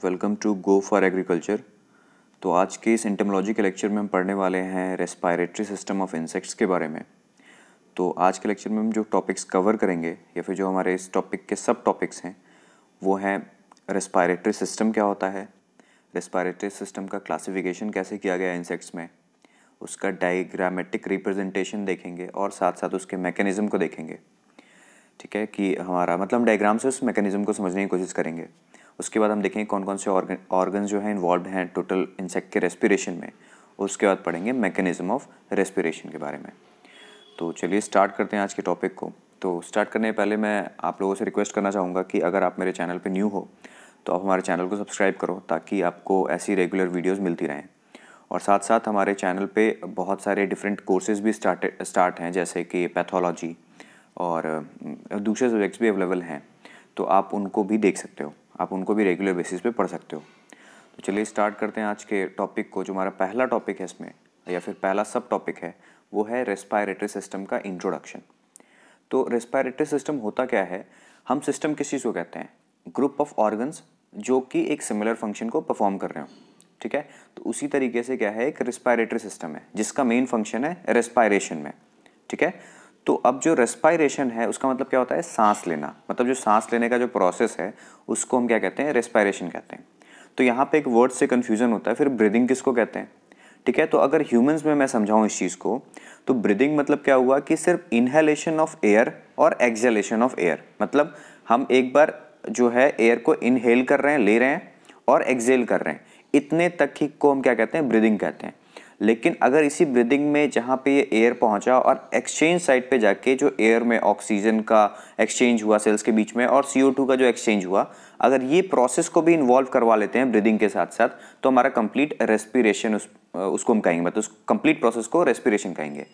Welcome to go for agriculture. तो आज के इस इंटमोलॉजी के लेक्चर में हम पढ़ने वाले हैं रेस्पायरेटरी सिस्टम ऑफ़ इंसेक्ट्स के बारे में। तो आज के लेक्चर में हम जो टॉपिक्स कवर करेंगे, या फिर जो हमारे इस टॉपिक के सब टॉपिक्स हैं, वो हैं रेस्पायरेटरी सिस्टम क्या होता है रेस्पायरेटरी सिस्टम का क्लासिफिकेशन कैसे किया गया इंसेक्ट्स में, उसका डायग्रामेटिक रिप्रेजेंटेशन देखेंगे और साथ साथ उसके मैकेनिज़्म को देखेंगे। ठीक है कि हमारा मतलब डायग्राम से उस मैकेनिज़्म को समझने की कोशिश करेंगे। उसके बाद हम देखेंगे कौन कौन से ऑर्गन ऑर्गन जो हैं इन्वॉल्व हैं टोटल इंसेक्ट के रेस्पिरेशन में। उसके बाद पढ़ेंगे मैकेनिज्म ऑफ़ रेस्पिरेशन के बारे में। तो चलिए स्टार्ट करते हैं आज के टॉपिक को। तो स्टार्ट करने पहले मैं आप लोगों से रिक्वेस्ट करना चाहूँगा कि अगर आप मेरे चैनल पर न्यू हो तो आप हमारे चैनल को सब्सक्राइब करो ताकि आपको ऐसी रेगुलर वीडियोज़ मिलती रहें। और साथ साथ हमारे चैनल पे बहुत सारे डिफरेंट कोर्सेज भी स्टार्ट स्टार्ट हैं, जैसे कि पैथोलॉजी और दूसरे सब्जेक्ट्स भी अवेलेबल हैं। तो आप उनको भी देख सकते हो। आप उनको भी रेगुलर बेसिस पे पढ़ सकते हो। तो चलिए स्टार्ट करते हैं आज के टॉपिक को, जो हमारा पहला टॉपिक है इसमें, या फिर पहला सब टॉपिक है, वो है रेस्पायरेटरी सिस्टम का इंट्रोडक्शन तो रेस्पायरेटरी सिस्टम होता क्या है? हम सिस्टम किस चीज़ को कहते हैं? ग्रुप ऑफ़ ऑर्गन्स जो कि एक सिमिलर फ़ंक्शन को परफॉर्म कर रहे हो। ठीक है? तो उसी तरीके से क्या है? एक रेस्पायरेटरी सिस्टम है, जिसका मेन फ़ंक्शन है रेस्पायरेशन में। ठीक है? तो अब जो रेस्पायरेशन है, उसका मतलब क्या होता है? सांस लेना। मतलब जो सांस लेने का जो प्रोसेस है, उसको हम क्या कहते हैं? रेस्पायरेशन कहते हैं। तो यहाँ पे एक वर्ड से कन्फ्यूज़न होता है, फिर ब्रीदिंग किसको कहते हैं? ठीक है? तो अगर ह्यूमंस में मैं समझाऊँ इस चीज़ को तो ब्रीदिंग मतलब क्या हुआ कि सिर्फ़ इन्हेलेशन ऑफ़ एयर और एक्सलेशन ऑफ़ एयर मतलब हम एक बार जो है एयर को इनहेल कर रहे हैं, ले रहे हैं और एक्जेल कर रहे हैं। इतने तक ही को हम क्या कहते हैं? ब्रीदिंग कहते हैं। लेकिन अगर इसी ब्रीदिंग में जहाँ पे ये एयर पहुँचा और एक्सचेंज साइड पे जाके जो एयर में ऑक्सीजन का एक्सचेंज हुआ सेल्स के बीच में और सी का जो एक्सचेंज हुआ अगर ये प्रोसेस को भी इन्वॉल्व करवा लेते हैं ब्रीदिंग के साथ साथ तो हमारा कंप्लीट रेस्पिरेशन उस, उसको हम कहेंगे मतलब उस कंप्लीट प्रोसेस को रेस्पिरेशन कहेंगे।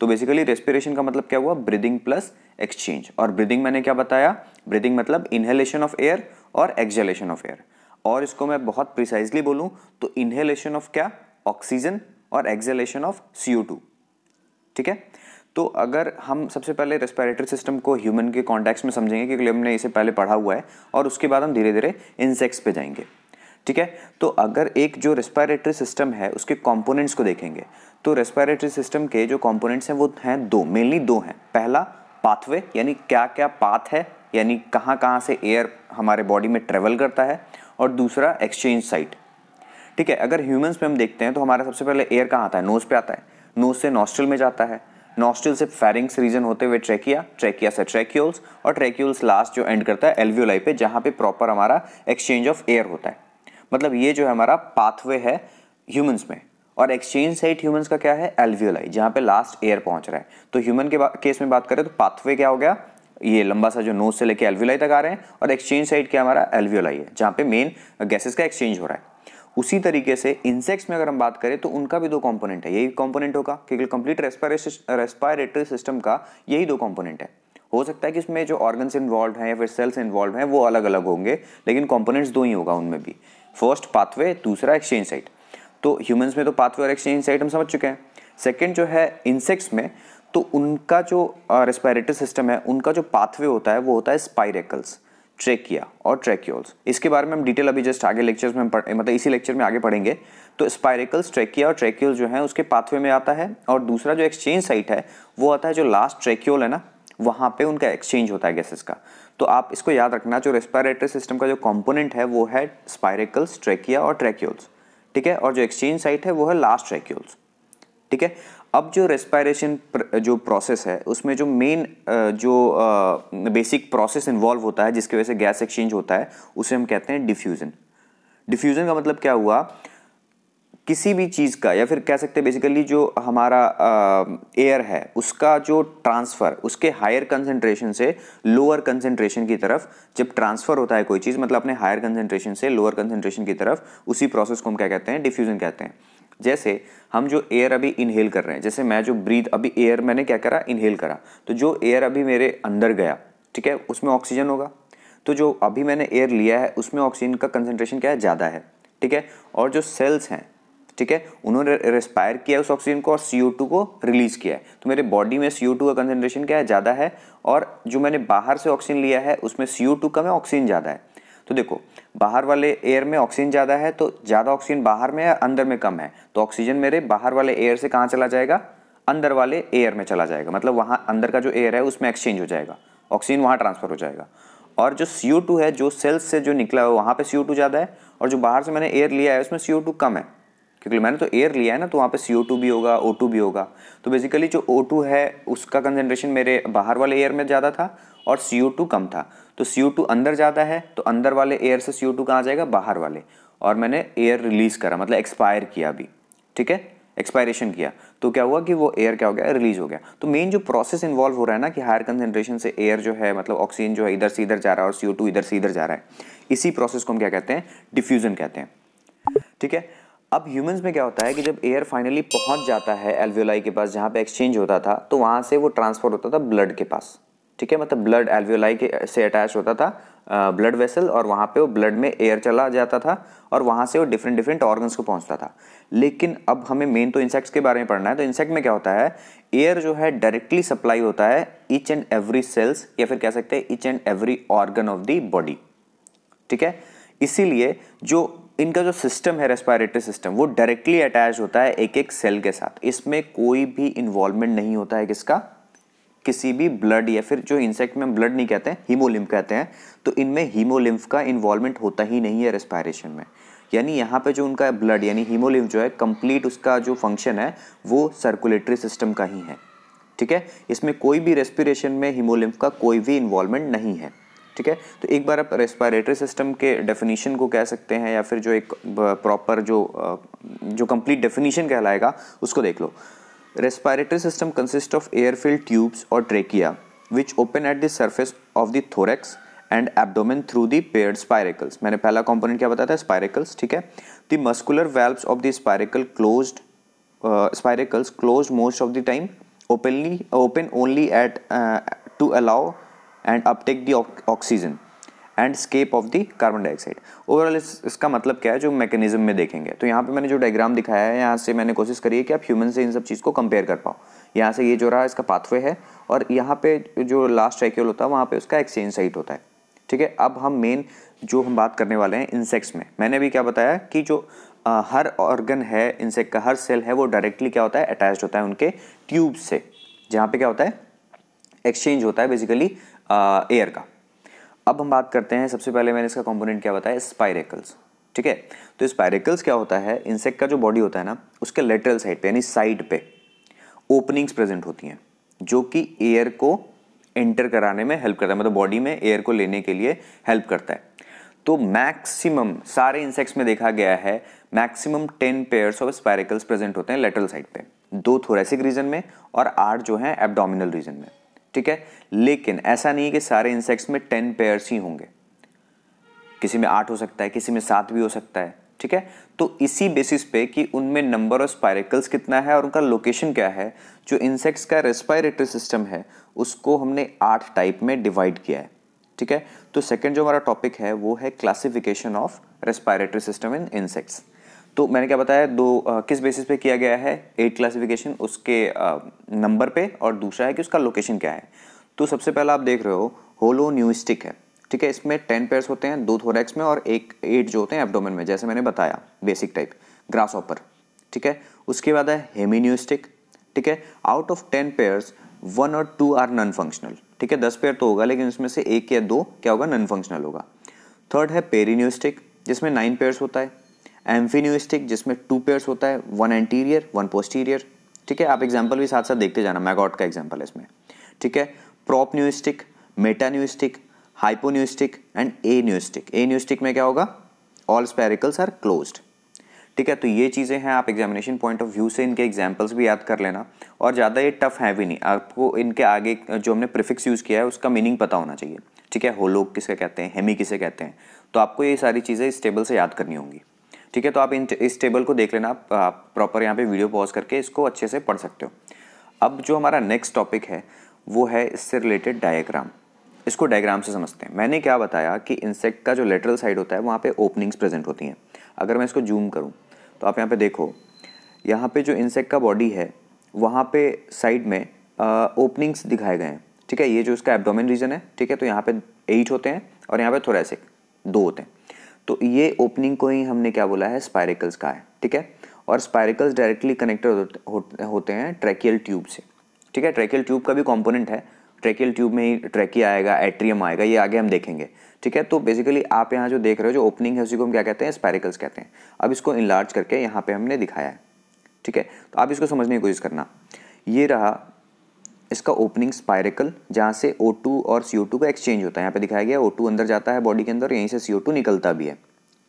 तो बेसिकली रेस्पिरेशन का मतलब क्या हुआ? ब्रीदिंग प्लस एक्सचेंज और ब्रीदिंग मैंने क्या बताया? ब्रीदिंग मतलब इनहेलेशन ऑफ़ एयर और एक्सलेशन ऑफ़ एयर और इसको मैं बहुत प्रिसाइजली बोलूँ तो इनहेलेशन ऑफ़ क्या? ऑक्सीजन और एक्सेलेशन ऑफ़ सी ठीक है? तो अगर हम सबसे पहले रेस्पिरेटरी सिस्टम को ह्यूमन के कॉन्टेक्स्ट में समझेंगे, क्योंकि हमने इसे पहले पढ़ा हुआ है, और उसके बाद हम धीरे धीरे इंसेक्ट्स पे जाएँगे, ठीक है? तो अगर एक जो रेस्पिरेटरी सिस्टम है, उसके कंपोनेंट्स को देखेंगे तो रेस्पिरेटरी सिस्टम के जो कंपोनेंट्स हैं, वो हैं दो मेनली दो हैं। पहला पाथवे यानी क्या क्या पाथ है, यानी कहाँ कहाँ से एयर हमारे बॉडी में ट्रेवल करता है, और दूसरा एक्सचेंज साइट ठीक है, अगर ह्यूमंस में हम देखते हैं तो हमारा सबसे पहले एयर कहाँ आता है? नोज़ पे आता है। नोज़ से नॉस्ट्रल में जाता है। नॉस्ट्रल से फेरिंग्स रीजन होते हुए ट्रैकिया ट्रैकिया से ट्रैक्यूल्स और ट्रैक्यूल्स लास्ट जो एंड करता है एल्वियोलाई पे, जहाँ पे प्रॉपर हमारा एक्सचेंज ऑफ़ एयर होता है। मतलब ये जो है हमारा पाथवे है ह्यूमंस में। और एक्सचेंज साइट ह्यूमंस का क्या है? एल्वियोलाई जहाँ पे लास्ट एयर पहुँच रहा है। तो ह्यूमन के केस में बात करें तो पाथवे क्या हो गया? ये लंबा सा जो नोज़ से लेके एल्वियोलाई तक आ रहे हैं और एक्सचेंज साइड क्या हमारा? एल्वियोलाई है, जहाँ पे मेन गैसेस का एक्सचेंज हो रहा है। उसी तरीके से इंसेक्ट्स में अगर हम बात करें तो उनका भी दो कंपोनेंट है। यही कंपोनेंट होगा, क्योंकि कंप्लीट रेस्पायरेटरी सिस्टम का यही दो कंपोनेंट है। हो सकता है कि इसमें जो ऑर्गन्स इन्वॉल्व हैं या फिर सेल्स इन्वॉल्व हैं, वो अलग अलग होंगे, लेकिन कंपोनेंट्स दो ही होगा उनमें भी। फ़र्स्ट पाथवे दूसरा एक्सचेंज साइट तो ह्यूमंस में तो पाथवे और एक्सचेंज साइट हम समझ चुके हैं। सेकेंड जो है इंसेक्ट्स में तो उनका जो रेस्पायरेटरी सिस्टम है, उनका जो पाथवे होता है, वो होता है स्पाइरेकल्स ट्रेकिया और ट्रेक्यूल्स इसके बारे में हम डिटेल अभी जस्ट आगे लेक्चर्स में मतलब इसी लेक्चर में आगे पढ़ेंगे। तो स्पायरिकल्स ट्रेकिया और ट्रेक्यूल जो है, उसके पाथवे में आता है और दूसरा जो एक्सचेंज साइट है, वो आता है जो लास्ट ट्रेक्यूल है ना, वहाँ पे उनका एक्सचेंज होता है गैसेस का। तो आप इसको याद रखना, जो रेस्पायरेटरी सिस्टम का जो कंपोनेंट है, वो है स्पायरिकल्स ट्रेकिया और ट्रेक्यूल्स ठीक है? और जो एक्सचेंज साइट है, वो है लास्ट ट्रेक्यूल्स ठीक है? अब जो रेस्पायरेशन जो प्रोसेस है, उसमें जो मेन जो बेसिक प्रोसेस इन्वॉल्व होता है, जिसकी वजह से गैस एक्सचेंज होता है, उसे हम कहते हैं डिफ्यूज़न डिफ्यूज़न का मतलब क्या हुआ? किसी भी चीज़ का, या फिर कह सकते हैं बेसिकली जो हमारा एयर है, उसका जो ट्रांसफ़र उसके हायर कंसंट्रेशन से लोअर कंसंट्रेशन की तरफ़, जब ट्रांसफ़र होता है कोई चीज़ मतलब अपने हायर कंसंट्रेशन से लोअर कंसंट्रेशन की तरफ़, उसी प्रोसेस को हम क्या कहते हैं? डिफ्यूज़न कहते हैं. जैसे हम जो एयर अभी इनहेल कर रहे हैं, जैसे मैं जो ब्रीथ अभी एयर मैंने क्या करा? इनहेल करा। तो जो एयर अभी मेरे अंदर गया, ठीक है? उसमें ऑक्सीजन होगा। तो जो अभी मैंने एयर लिया है, उसमें ऑक्सीजन का कंसनट्रेशन क्या है? ज़्यादा है, ठीक है? और जो सेल्स हैं, ठीक है? उन्होंने रेस्पायर किया उस ऑक्सीजन को और सी को रिलीज़ किया है। तो मेरे बॉडी में सी का कंसनट्रेशन क्या है? ज़्यादा है। और जो मैंने बाहर से ऑक्सीजन लिया है, उसमें सी कम है ऑक्सीजन ज़्यादा है। तो देखो, बाहर वाले एयर में ऑक्सीजन ज़्यादा है तो ज़्यादा ऑक्सीजन बाहर में है, अंदर में कम है। तो ऑक्सीजन मेरे बाहर वाले एयर से कहाँ चला जाएगा? अंदर वाले एयर में चला जाएगा। मतलब वहाँ अंदर का जो एयर है, उसमें एक्सचेंज हो जाएगा। ऑक्सीजन वहाँ ट्रांसफ़र हो जाएगा। और जो सी है, जो सेल्स से जो निकला है, वहाँ पे सी ज़्यादा है। और जो बाहर से मैंने एयर लिया है, उसमें सी कम है। क्योंकि मैंने तो एयर लिया है ना तो वहाँ पे सी भी होगा ओ भी होगा। तो बेसिकली जो ओ है, उसका कंसेंट्रेशन मेरे बाहर वाले एयर में ज़्यादा था और सी कम था। तो सी अंदर ज़्यादा है तो अंदर वाले एयर से सी ओ कहाँ जाएगा? बाहर वाले। और मैंने एयर रिलीज़ करा मतलब एक्सपायर किया अभी, ठीक है? एक्सपायरेशन किया। तो क्या हुआ कि वो एयर क्या हो गया? रिलीज़ हो गया। तो मेन जो प्रोसेस इन्वॉल्व हो रहा है ना कि हायर कंसेंट्रेशन से एयर जो है मतलब ऑक्सीजन जो है, इधर से इधर जा रहा है और सी इधर से इधर जा रहा है। इसी प्रोसेस को हम क्या कहते हैं? डिफ्यूजन कहते हैं। ठीक है? अब ह्यूमंस में क्या होता है कि जब एयर फाइनली पहुँच जाता है एल्वियोलाई के पास, जहाँ पे एक्सचेंज होता था तो वहाँ से वो ट्रांसफ़र होता था ब्लड के पास। ठीक है मतलब ब्लड एल्वियोलाई के, से अटैच होता था ब्लड वेसल और वहाँ पे वो ब्लड में एयर चला जाता था और वहाँ से वो डिफरेंट डिफरेंट ऑर्गन्स को पहुँचता था। लेकिन अब हमें मेन तो इंसेक्ट्स के बारे में पढ़ना है तो इंसेक्ट में क्या होता है एयर जो है डायरेक्टली सप्लाई होता है ईच एंड एवरी सेल्स या फिर कह सकते हैं each and every organ of the body ठीक है? इसीलिए जो इनका जो सिस्टम है रेस्पायरेटरी सिस्टम वो डायरेक्टली अटैच होता है एक एक सेल के साथ। इसमें कोई भी इन्वॉल्वमेंट नहीं होता है किसका? किसी भी ब्लड या फिर जो इंसेक्ट में ब्लड नहीं कहते हैं हीमोलिम्फ कहते हैं तो इनमें हीमोलिम्फ का इन्वॉल्वमेंट होता ही नहीं है रेस्पायरेशन में। यानी यहाँ पे जो उनका ब्लड यानी हीमोलिम्फ जो है कंप्लीट उसका जो फ़ंक्शन है, वो सर्कुलेटरी सिस्टम का ही है। ठीक है? इसमें कोई भी रेस्पिरेशन में हीमोलिम्फ का कोई भी इन्वॉल्वमेंट नहीं है। ठीक है? तो एक बार आप रेस्पायरेटरी सिस्टम के डेफिनेशन को कह सकते हैं या फिर जो एक प्रॉपर जो जो कंप्लीट डेफिनेशन कहलाएगा, उसको देख लो। Respiratory system consist of air filled tubes और trachea which open at the surface of the thorax and abdomen through the paired spiracles मैंने पहला कंपोनेंट क्या बताया था? स्पायरिकल्स ठीक है? The muscular valves of the spiracle closed spiracles close most of the time openly open only at to allow and uptake the oxygen and escape of the carbon dioxide overall इस, इसका मतलब क्या है जो mechanism में देखेंगे? तो यहाँ पे मैंने जो डायग्राम दिखाया है यहाँ से मैंने कोशिश करी है कि आप ह्यूमन से इन सब चीज़ को कंपेयर कर पाओ। यहाँ से ये जो रहा इसका पाथवे है और यहाँ पे जो लास्ट ट्रैक्यूल होता है वहाँ पे उसका एक्सचेंज साइट होता है। ठीक है? अब हम मेन जो हम बात करने वाले हैं इंसेक्ट्स में। मैंने भी क्या बताया कि जो आ, हर ऑर्गन है इंसेक्ट का हर सेल है वो डायरेक्टली क्या होता है अटैच होता है उनके ट्यूब से। जहाँ पे क्या होता है? एक्सचेंज होता है बेसिकली एयर का। अब हम बात करते हैं, सबसे पहले मैंने इसका कंपोनेंट क्या बताया? स्पाइरेकल्स ठीक है? तो स्पाइरेकल्स क्या होता है? इंसेक्ट का जो बॉडी होता है ना, उसके लेटरल साइड पे, यानी साइड पे ओपनिंग्स प्रेजेंट होती हैं, जो कि एयर को एंटर कराने में हेल्प करता है मतलब बॉडी में एयर को लेने के लिए हेल्प करता है। तो मैक्सिमम सारे इंसेक्ट्स में देखा गया है maximum ten pairs of spiracles present होते हैं लेटरल साइड पे। दो थोरेसिक रीजन में और आठ जो है एब्डोमिनल रीजन में। ठीक है? लेकिन ऐसा नहीं है कि सारे इंसेक्ट्स में टेन पेयर्स ही होंगे। किसी में आठ हो सकता है, किसी में सात भी हो सकता है, ठीक है? तो इसी बेसिस पे कि उनमें नंबर ऑफ़ स्पाइरिकल्स कितना है और उनका लोकेशन क्या है, जो इंसेक्ट्स का रेस्पायरेटरी सिस्टम है, उसको हमने आठ टाइप में डिवाइड किया है, ठीक है? तो सेकेंड जो हमारा टॉपिक है, वो है classification of respiratory system in insects तो मैंने क्या बताया दो आ, किस बेसिस पे किया गया है एट क्लासिफिकेशन उसके नंबर पे और दूसरा है कि उसका लोकेशन क्या है। तो सबसे पहला आप देख रहे हो होलो न्यूस्टिक है ठीक है? इसमें टेन पेयर्स होते हैं दो थोरेक्स में और एक एट जो होते हैं एब्डोमेन में जैसे मैंने बताया बेसिक टाइप ग्रास ऑपर ठीक है? उसके बाद है हेमीन्यूस्टिक ठीक है? Out of ten pairs one और टू आर नॉन फंक्शनल ठीक है? दस पेयर तो होगा लेकिन उसमें से एक या दो क्या होगा? नॉन फंक्शनल होगा। थर्ड है पेरीन्यूस्टिक जिसमें नाइन पेयर्स होता है। एम्फीन्यूस्टिक, जिसमें टू पेयर्स होता है वन एंटीरियर वन पोस्टीरियर ठीक है? आप एग्ज़ाम्पल भी साथ साथ देखते जाना मैगॉट का एग्ज़ाम्पल है इसमें, ठीक है? Prop न्यूस्टिक metapneustic hypopneustic and apneustic apneustic में क्या होगा? ऑल स्पेरिकल्स आर क्लोज्ड ठीक है? तो ये चीज़ें हैं, आप एग्जामिनेशन पॉइंट ऑफ़ व्यू से इनके एग्जाम्पल्स भी याद कर लेना। और ज़्यादा ये टफ है भी नहीं। आपको इनके आगे जो हमने प्रिफिक्स यूज़ किया है, उसका मीनिंग पता होना चाहिए। ठीक है? होलोग किसे कहते हैं? हेमी किसे कहते हैं? तो आपको ये सारी चीज़ें इस टेबल से याद करनी होंगी। ठीक है तो आप इन इस टेबल को देख लेना, आप प्रॉपर यहाँ पे वीडियो पॉज करके इसको अच्छे से पढ़ सकते हो। अब जो हमारा नेक्स्ट टॉपिक है, वो है इससे रिलेटेड डायग्राम इसको डायग्राम से समझते हैं। मैंने क्या बताया कि इंसेक्ट का जो लेटरल साइड होता है, वहाँ पे ओपनिंग्स प्रेजेंट होती हैं। अगर मैं इसको जूम करूँ तो आप यहाँ पे देखो, यहाँ पे जो इंसेक्ट का बॉडी है, वहाँ पे साइड में ओपनिंग्स दिखाए गए हैं। ठीक है, ये जो इसका एब्डोमेन रीजन है, ठीक है तो यहाँ पे एट होते हैं और यहाँ पे थोरेसिक दो होते हैं। तो ये ओपनिंग को ही हमने क्या बोला है? स्पायरिकल्स का है, ठीक है? और स्पायरिकल्स डायरेक्टली कनेक्टेड होते हैं ट्रैकियल ट्यूब से, ठीक है? ट्रैकियल ट्यूब का भी कॉम्पोनेंट है। ट्रैकियल ट्यूब में ही ट्रैकिया आएगा एट्रियम आएगा, ये आगे हम देखेंगे, ठीक है? तो बेसिकली आप यहाँ जो देख रहे हो, जो ओपनिंग है, उसी को हम क्या कहते हैं? स्पायरिकल्स कहते हैं। अब इसको इनलार्ज करके यहाँ पे हमने दिखाया है, ठीक है? तो आप इसको समझने की कोशिश करना। ये रहा इसका ओपनिंग स्पायरिकल जहाँ से O2 और CO2 का एक्सचेंज होता है। यहाँ पे दिखाया गया O2 अंदर जाता है बॉडी के अंदर, यहीं से CO2 निकलता भी है।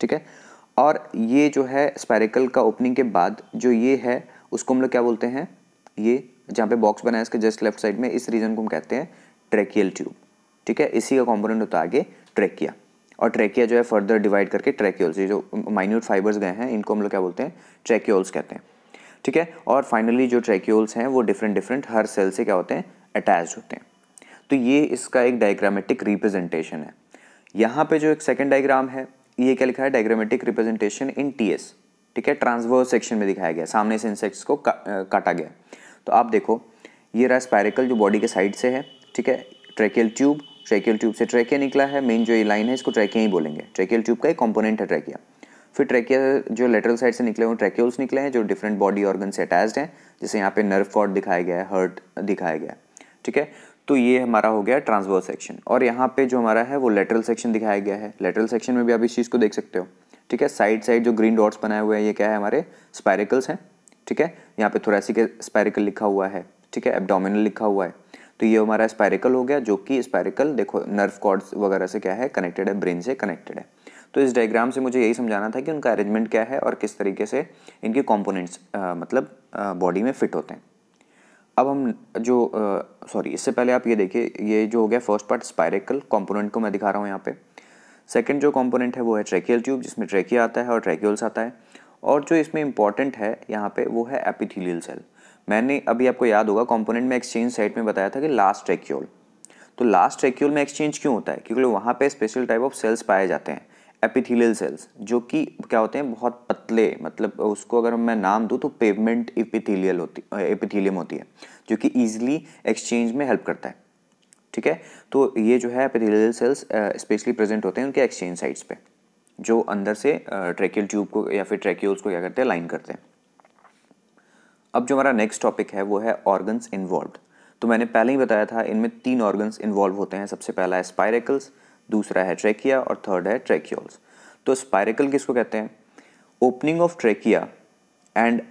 ठीक है? और ये जो है स्पायरिकल का ओपनिंग के बाद जो ये है, उसको हम लोग क्या बोलते हैं? ये जहाँ पे बॉक्स बनाया इसके जस्ट लेफ़्ट साइड में, इस रीजन को हम कहते हैं ट्रैकियल ट्यूब ठीक है? इसी का कॉम्पोनेंट होता है आगे ट्रैकिया और ट्रैकिया जो है फर्दर डिवाइड करके ट्रैक्योल्स ये जो माइन्यूट फाइबर्स गए हैं, इनको हम लोग क्या बोलते हैं? ट्रैक्योल्स कहते हैं। ठीक है? और फाइनली जो ट्रैक्यूल्स हैं वो डिफरेंट डिफरेंट हर सेल से क्या होते हैं? अटैच होते हैं। तो ये इसका एक डायग्रामेटिक रिप्रेजेंटेशन है। यहाँ पे जो एक सेकेंड डायग्राम है ये क्या लिखा है? Diagrammatic representation in T S ठीक है? ट्रांसवर्स सेक्शन में दिखाया गया सामने से इंसेक्ट्स को का, काटा गया तो आप देखो ये रहा स्पायरिकल जो बॉडी के साइड से है। ठीक है? ट्रैकियल ट्यूब ट्रैकियल ट्यूब से ट्रैकिया निकला है। मेन जो ये लाइन है इसको ट्रैकिया ही बोलेंगे। ट्रैकियल ट्यूब का एक कॉम्पोनेंट है ट्रैकिया फिर ट्रैकिया जो लेटरल साइड से निकले हुए ट्रैक्यूल्स निकले हैं, जो डिफरेंट बॉडी ऑर्गन से अटैच्ड हैं, जैसे यहाँ पे नर्व कॉर्ड दिखाया गया है हर्ट दिखाया गया है, ठीक है? तो ये हमारा हो गया ट्रांसवर्स सेक्शन और यहाँ पे जो हमारा है, वो लेटरल सेक्शन दिखाया गया है. लेटरल सेक्शन में भी आप इस चीज़ को देख सकते हो, ठीक है? साइड साइड जो ग्रीन डॉट्स बनाए हुए हैं, ये क्या है हमारे? स्पायरिकल्स हैं, ठीक है? यहाँ पे थोरेसिक स्पायरिकल लिखा हुआ है, ठीक है? एबडोमिनल लिखा हुआ है. तो ये हमारा स्पायरिकल हो गया, जो कि स्पायरिकल देखो नर्व कॉर्ड्स वगैरह से क्या है? कनेक्टेड है ब्रेन से कनेक्टेड है. तो इस डायग्राम से मुझे यही समझाना था कि उनका अरेंजमेंट क्या है और किस तरीके से इनके कॉम्पोनेंट्स मतलब बॉडी में फिट होते हैं। अब हम जो सॉरी इससे पहले आप ये देखिए, ये जो हो गया फ़र्स्ट पार्ट स्पायरिकल कॉम्पोनेंट को मैं दिखा रहा हूँ यहाँ पे। सेकंड जो कंपोनेंट है वो है ट्रैकियल ट्यूब जिसमें ट्रैकिया आता है और ट्रैक्यूल्स आता है। और जो इसमें इंपॉर्टेंट है यहाँ पे वो है एपिथीलियल सेल मैंने अभी आपको याद होगा कंपोनेंट में एक्सचेंज साइट में बताया था कि लास्ट ट्रैक्यूल तो लास्ट ट्रैक्यूल में एक्सचेंज क्यों होता है? क्योंकि वहाँ पे स्पेशल टाइप ऑफ़ सेल्स पाए जाते हैं। एपिथीलियल सेल्स जो कि क्या होते हैं, बहुत पतले मतलब उसको अगर मैं नाम दूँ तो पेवमेंट एपिथीलियल होती एपिथीलियम होती है, जो कि ईजिली एक्सचेंज में हेल्प करता है। ठीक है? तो ये जो है एपिथीलियल सेल्स स्पेशली प्रेजेंट होते हैं उनके एक्सचेंज साइट्स पे, जो अंदर से ट्रैक्यूल ट्यूब को या फिर ट्रैक्यूल्स को क्या करते हैं लाइन करते हैं। अब जो हमारा नेक्स्ट टॉपिक है, वो है ऑर्गन्स इन्वॉल्व तो मैंने पहले ही बताया था, इनमें तीन ऑर्गन्स इन्वॉल्व होते हैं, सबसे पहला है स्पायरिकल्स दूसरा है ट्रेकिया और थर्ड है ट्रेक्यूल्स तो स्पायरिकल किसको कहते हैं? Opening of trachea and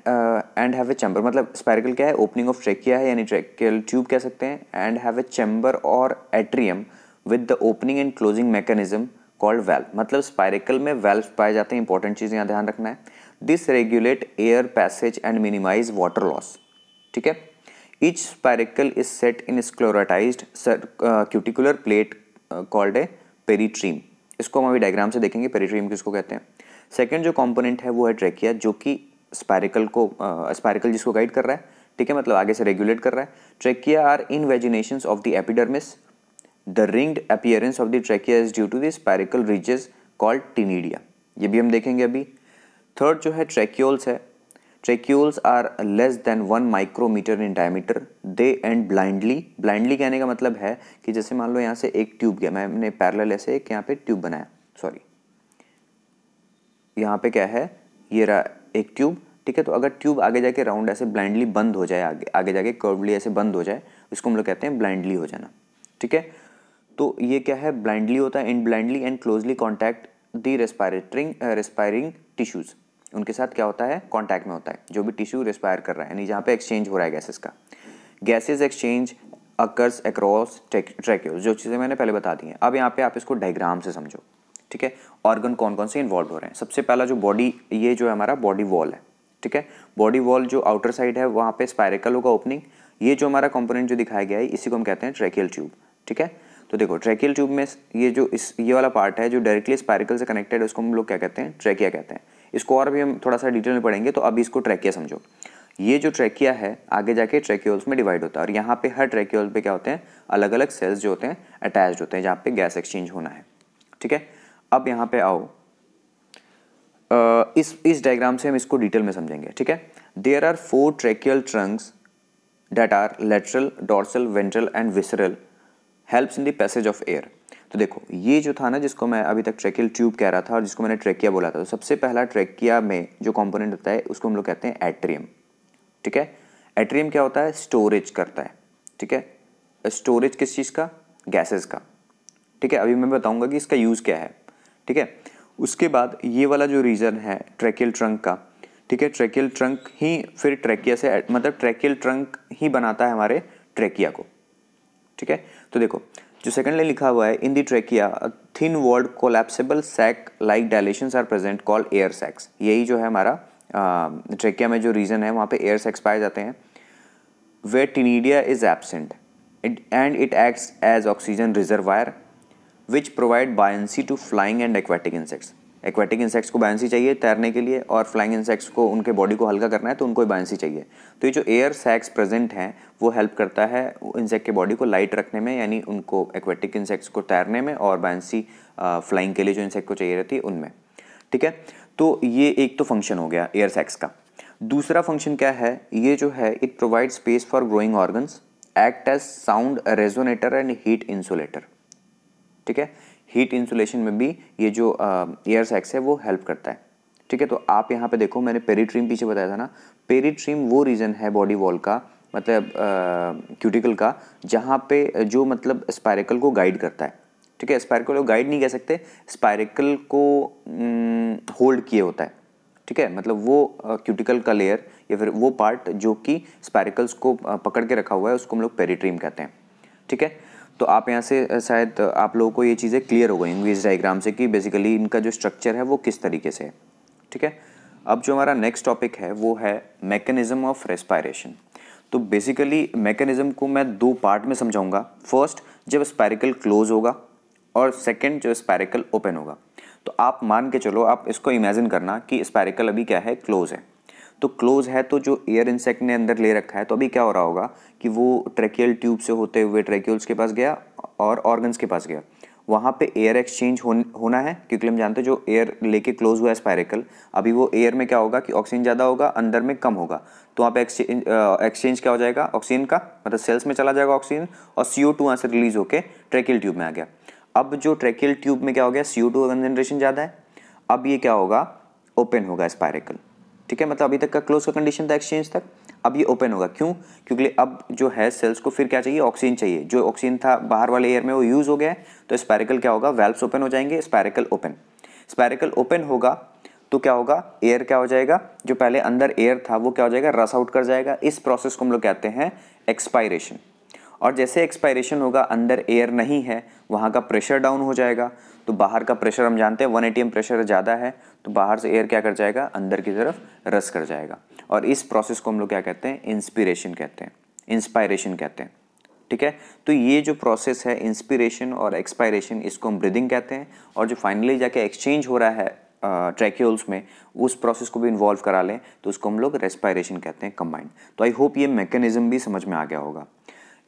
and have a chamber मतलब स्पायरिकल क्या है? ओपनिंग ऑफ़ ट्रेकिया है, यानी ट्रेकियल ट्यूब कह सकते हैं एंड हैव ए चैम्बर और atrium with the opening and closing mechanism called valve मतलब स्पायरिकल में वेल्व पाए जाते हैं इंपॉर्टेंट चीज़ यहाँ ध्यान रखना है. This regulate air passage and minimize water loss ठीक है? Each spiracle is set in sclerotized cuticular plate called a peritreme इसको हम अभी डायग्राम से देखेंगे पेरीट्रीम किसको कहते हैं? सेकेंड जो कॉम्पोनेंट है, वो है ट्रेकिया जो कि स्पायरिकल को स्पायरिकल जिसको गाइड कर रहा है, ठीक है? मतलब आगे से रेगुलेट कर रहा है। Trachea are invagination of the epidermis the ringed appearance of the trachea is due to the spiracle ridges called taenidia ये भी हम देखेंगे अभी। थर्ड जो है ट्रेक्यूल्स है। Tracheoles are less than one micrometre in diameter they end blindly blindly कहने का मतलब है कि जैसे मान लो यहाँ से एक ट्यूब गया, मैंने पैरेलल ऐसे एक यहाँ पे ट्यूब बनाया सॉरी यहाँ पे क्या है? ये रहा एक ट्यूब ठीक है? तो अगर ट्यूब आगे जाके राउंड ऐसे ब्लाइंडली बंद हो जाए, आगे आगे जाके कर्वली ऐसे बंद हो जाए, इसको हम लोग कहते हैं ब्लाइंडली हो जाना, ठीक है? तो ये क्या है? ब्लाइंडली होता है in blindly and closely contact the respirating respiring tissues उनके साथ क्या होता है? कॉन्टैक्ट में होता है, जो भी टिश्यू रेस्पायर कर रहा है, यानी जहाँ पे एक्सचेंज हो रहा है गैसेस का। Gases exchange occurs across tracheoles जो चीज़ें मैंने पहले बता दी हैं। अब यहाँ पे आप इसको डायग्राम से समझो, ठीक है? ऑर्गन कौन कौन से इन्वॉल्व हो रहे हैं? सबसे पहला जो बॉडी ये जो है हमारा बॉडी वॉल है, ठीक है? बॉडी वॉल जो आउटर साइड है, वहाँ पे स्पायरिकल होगा ओपनिंग ये जो हमारा कंपोनेंट जो दिखाया गया है, इसी को हम कहते हैं ट्रैकियल ट्यूब ठीक है? तो देखो ट्रैकियल ट्यूब में ये जो इस, ये वाला पार्ट है, जो डायरेक्टली स्पायरिकल से कनेक्टेड है, उसको हम लोग क्या कहते हैं? ट्रैकिया कहते हैं। इसको और भी हम थोड़ा सा डिटेल में पढ़ेंगे तो अभी इसको ट्रैकिया समझो। ये जो ट्रैकिया है, आगे जाके ट्रैक्यूल्स में डिवाइड होता है, और यहाँ पे हर ट्रैक्यूल पे क्या होते हैं? अलग अलग सेल्स जो होते हैं अटैच होते हैं, जहाँ पे गैस एक्सचेंज होना है। ठीक है? अब यहाँ पे आओ। इस इस डायग्राम से हम इसको डिटेल में समझेंगे, ठीक है? There are four tracheal trunks that are lateral dorsal ventral and visceral helps in the passage of air तो देखो, ये जो था ना, जिसको मैं अभी तक ट्रैकियल ट्यूब कह रहा था और जिसको मैंने ट्रेकिया बोला था तो सबसे पहला ट्रेकिया में, जो कंपोनेंट होता है, उसको हम लोग कहते हैं एट्रियम ठीक है? एट्रियम क्या होता है? स्टोरेज करता है, ठीक है? स्टोरेज किस चीज़ का? गैसेस का, ठीक है? अभी मैं बताऊँगा कि इसका यूज़ क्या है, ठीक है? उसके बाद ये वाला जो रीजन है ट्रैकियल ट्रंक का, ठीक है? ट्रैकियल ट्रंक ही फिर ट्रैकिया से मतलब ट्रैकियल ट्रंक ही बनाता है हमारे ट्रैकिया को, ठीक है? तो देखो जो सेकंड लाइन लिखा हुआ है in the trachea thin walled collapsible sac like dilations are present call air sacs यही जो है हमारा ट्रेकिया में जो रीजन है, वहाँ पे एयर सैक्स पाए जाते हैं। Where taenidia is absent and it acts as oxygen reservoir which provide buoyancy to flying and aquatic insects aquatic insects को बायंसी चाहिए तैरने के लिए और फ्लाइंग इंसेक्ट्स को उनके बॉडी को हल्का करना है तो उनको बायंसी चाहिए। तो ये जो एयर सैक्स प्रेजेंट हैं, वो हेल्प करता है इंसेक्ट के बॉडी को लाइट रखने में, यानी उनको एक्वेटिक इंसेक्ट्स को तैरने में और बायंसी फ्लाइंग के लिए जो इंसेक्ट को चाहिए रहती है, उनमें। ठीक है? तो ये एक तो फ़ंक्शन हो गया एयर सैक्स का। दूसरा फ़ंक्शन क्या है? ये जो है it provide space for growing organs act as sound resonator and heat insulator ठीक है? हीट इंसुलेशन में भी ये जो एयर सैक्स है, वो हेल्प करता है। ठीक है तो आप यहाँ पे देखो, मैंने पेरीट्रीम पीछे बताया था ना। पेरीट्रीम वो रीजन है बॉडी वॉल का मतलब क्यूटिकल का, जहाँ पे जो मतलब स्पायरिकल को गाइड करता है। ठीक है स्पायरिकल को गाइड नहीं कह सकते स्पायरिकल को होल्ड किए होता है। ठीक है मतलब वो क्यूटिकल का लेयर या फिर वो पार्ट जो कि स्पायरिकल्स को पकड़ के रखा हुआ है, उसको हम लोग पेरीट्रीम कहते हैं। ठीक है तो आप यहाँ से शायद आप लोगों को ये चीज़ें क्लियर हो गई इस डाइग्राम से कि बेसिकली इनका जो स्ट्रक्चर है वो किस तरीके से है। ठीक है? अब जो हमारा नेक्स्ट टॉपिक है वो है मैकेनिज्म ऑफ़ रेस्पायरेशन तो बेसिकली मैकेनिज्म को मैं दो पार्ट में समझाऊँगा। फ़र्स्ट जब स्पायरिकल क्लोज होगा और सेकेंड जो स्पायरिकल ओपन होगा। तो आप मान के चलो, आप इसको इमेजिन करना कि स्पायरिकल अभी क्या है? क्लोज है। तो क्लोज है तो जो एयर इंसेक्ट ने अंदर ले रखा है तो अभी क्या हो रहा होगा कि वो ट्रैकियल ट्यूब से होते हुए ट्रेक्यूल्स के पास गया और ऑर्गन्स के पास गया। वहाँ पे एयर एक्सचेंज हो, होना है क्योंकि हम जानते हैं जो एयर लेके क्लोज हुआ है स्पायरिकल अभी वो एयर में क्या होगा कि ऑक्सीजन ज़्यादा होगा अंदर में कम होगा। तो वहाँ पे एक्सचेंज एक्सचेंज क्या हो जाएगा? ऑक्सीजन का मतलब सेल्स में चला जाएगा ऑक्सीजन और सी ओ टू वहाँ से रिलीज़ होकर ट्रैकियल ट्यूब में आ गया। अब जो ट्रैकियल ट्यूब में क्या हो गया? सी ओ टू का कंसेंट्रेशन ज़्यादा है। अब ये क्या होगा? ओपन होगा स्पायरिकल ठीक है? मतलब अभी तक का क्लोज का कंडीशन था एक्सचेंज तक, अब ये ओपन होगा। क्यों? क्योंकि अब जो है सेल्स को फिर क्या चाहिए? ऑक्सीजन चाहिए। जो ऑक्सीजन था बाहर वाले एयर में वो यूज़ हो गया है तो स्पैरिकल क्या होगा? वेल्व्स ओपन हो जाएँगे स्पैरिकल ओपन स्पैरिकल ओपन होगा तो क्या होगा? एयर क्या हो जाएगा? जो पहले अंदर एयर था, वो क्या हो जाएगा? रस आउट कर जाएगा। इस प्रोसेस को हम लोग कहते हैं एक्सपायरेशन और जैसे एक्सपायरेशन होगा, अंदर एयर नहीं है, वहाँ का प्रेशर डाउन हो जाएगा। तो बाहर का प्रेशर हम जानते हैं वन एम प्रेशर ज़्यादा है तो बाहर से एयर क्या कर जाएगा? अंदर की तरफ़ रस कर जाएगा। और इस प्रोसेस को हम लोग क्या कहते हैं? इंस्पिरेशन कहते हैं। इंस्पायरेशन कहते हैं। ठीक है? तो ये जो प्रोसेस है इंस्पिरेशन और एक्सपायरेशन इसको हम ब्रीदिंग कहते हैं। और जो फाइनली जाके एक्सचेंज हो रहा है ट्रैक्यूल्स में, उस प्रोसेस को भी इन्वॉल्व करा लें। तो उसको हम लोग रेस्पायरेशन कहते हैं कंबाइंड तो आई होप ये मैकेनिज्म भी समझ में आ गया होगा।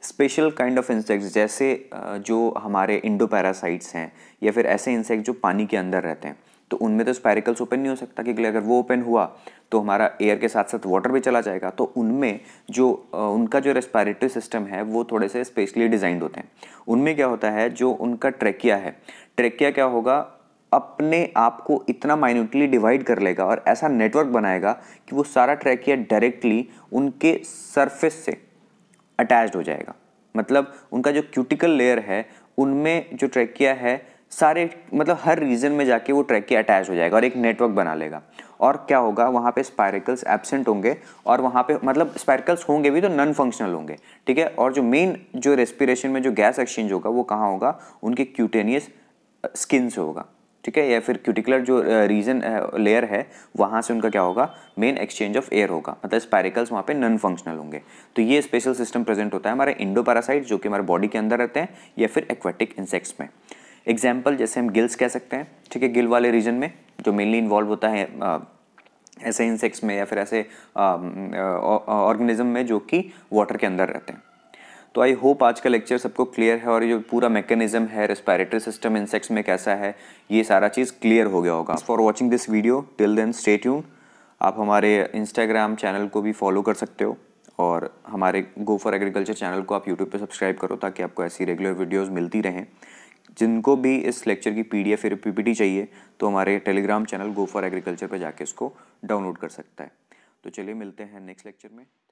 स्पेशल काइंड ऑफ़ इंसेक्ट्स जैसे जो हमारे इंडो पैरासाइट्स हैं, या फिर ऐसे इंसेक्ट जो पानी के अंदर रहते हैं। तो उनमें तो स्पायरिकल्स ओपन नहीं हो सकता क्योंकि अगर वो ओपन हुआ तो हमारा एयर के साथ साथ वाटर भी चला जाएगा। तो उनमें जो उनका जो रेस्पायरेटरी सिस्टम है, वो थोड़े से स्पेशली डिज़ाइंड होते हैं। उनमें क्या होता है, जो उनका ट्रैकिया है ट्रैकिया क्या होगा, अपने आप को इतना माइन्यूटली डिवाइड कर लेगा और ऐसा नेटवर्क बनाएगा कि वो सारा ट्रैकिया डायरेक्टली उनके सरफेस से अटैच्ड हो जाएगा। मतलब उनका जो क्यूटिकल लेयर है, उनमें जो ट्रैकिया है सारे मतलब हर रीजन में जाके वो ट्रैकिया अटैच हो जाएगा और एक नेटवर्क बना लेगा। और क्या होगा, वहाँ पे स्पायरिकल्स एबसेंट होंगे और वहाँ पे मतलब स्पायरिकल्स होंगे भी तो नॉन फंक्शनल होंगे, ठीक है? और जो मेन जो रेस्पिरेशन में जो गैस एक्सचेंज होगा, वो कहाँ होगा? उनके क्यूटेनियस स्किन से होगा, ठीक है? या फिर क्यूटिकुलर जो रीजन लेयर है, वहाँ से उनका क्या होगा? मेन एक्सचेंज ऑफ़ एयर होगा मतलब स्पायरिकल्स वहाँ पे नॉन फंक्शनल होंगे। तो ये स्पेशल सिस्टम प्रेजेंट होता है हमारे इंडो पैरासाइट जो कि हमारे बॉडी के अंदर रहते हैं, या फिर एक्वेटिक इंसेक्ट्स में। एग्ज़ाम्पल जैसे हम गिल्स कह सकते हैं, ठीक है गिल वाले रीजन में जो मेनली इन्वॉल्व होता है ऐसे इंसेक्ट्स में या फिर ऐसे ऑर्गेनिज्म में जो कि वाटर के अंदर रहते हैं। तो आई होप आज का लेक्चर सबको क्लियर है और ये पूरा मैकेनिज्म है रेस्पायरेटरी सिस्टम इंसेक्ट्स में कैसा है, ये सारा चीज़ क्लियर हो गया होगा। For watching this video till then stay tune आप हमारे इंस्टाग्राम चैनल को भी फॉलो कर सकते हो और हमारे गो फॉर एग्रीकल्चर चैनल को आप यूट्यूब पर सब्सक्राइब करो ताकि आपको ऐसी रेगुलर वीडियोज़ मिलती रहें। जिनको भी इस लेक्चर की पी डी एफ़ फिर पी चाहिए तो हमारे Telegram channel go for agriculture पर जाके इसको डाउनलोड कर सकता है। तो चलिए मिलते हैं नेक्स्ट लेक्चर में। यू